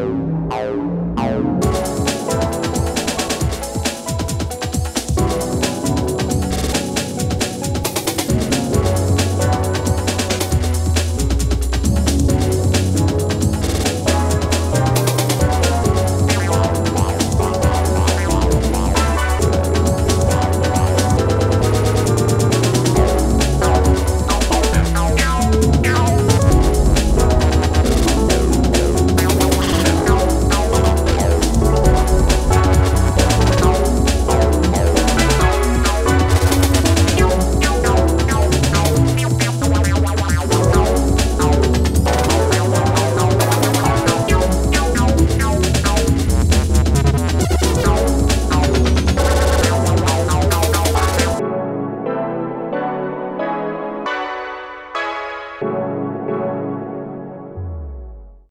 Ow, ow.